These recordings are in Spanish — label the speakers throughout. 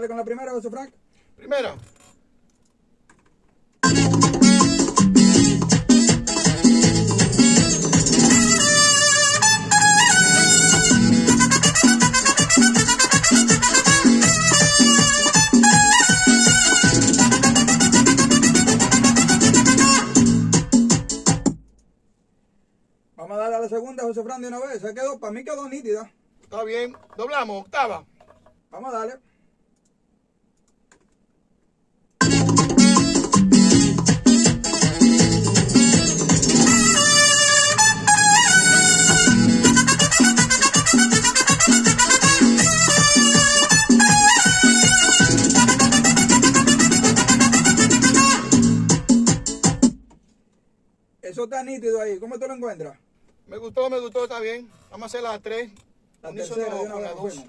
Speaker 1: con la primera, José Frank.
Speaker 2: Primera.
Speaker 1: Vamos a darle a la segunda, José Frank, de una vez. Se quedó, para mí quedó nítida.
Speaker 2: Está bien. Doblamos, octava.
Speaker 1: Vamos a darle. Está nítido ahí. ¿Cómo tú lo encuentras?
Speaker 2: Me gustó, me gustó, está bien. Vamos a hacer las tres.
Speaker 1: La
Speaker 2: Unísono
Speaker 1: tercera,
Speaker 2: con la dos.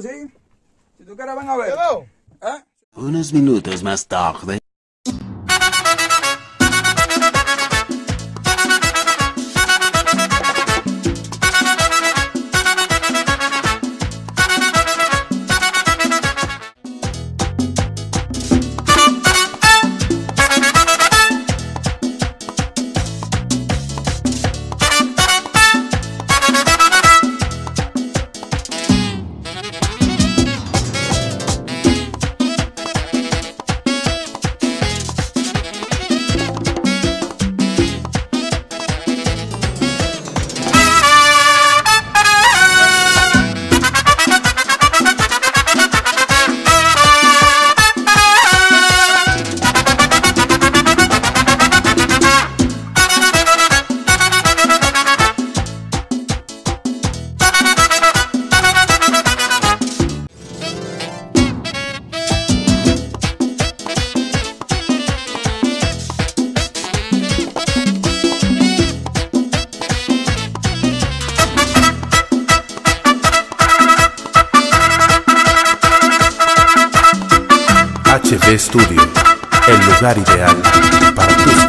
Speaker 1: Que sí. Si tú quieres, ven a ver. ¿Eh?
Speaker 3: Unos minutos más tarde.
Speaker 4: HB Studio, el lugar ideal para tus